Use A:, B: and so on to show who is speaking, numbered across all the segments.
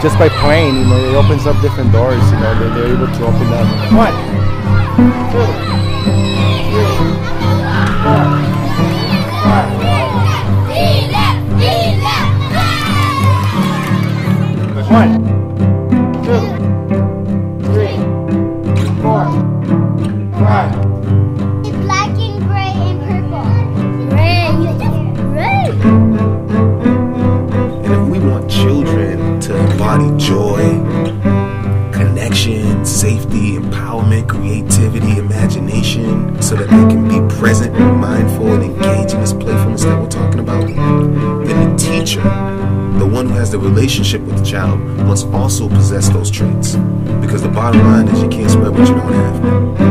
A: just by playing, you know, it opens up different doors. You know, they're, they're able to open up. One, two,
B: safety, empowerment, creativity, imagination, so that they can be present, and mindful, and engage in this playfulness that we're talking about, then the teacher, the one who has the relationship with the child, must also possess those traits. Because the bottom line is you can't spread what you don't have.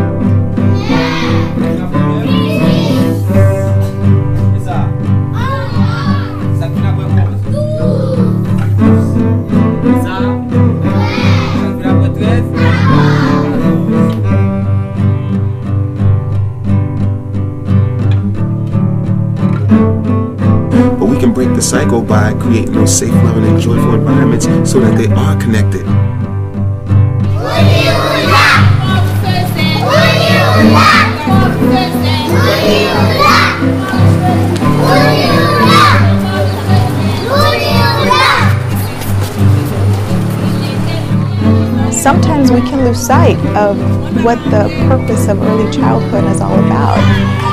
B: Break the cycle by creating those safe, loving, and joyful environments so that they are connected.
C: Sometimes we can lose sight of what the purpose of early childhood is all about.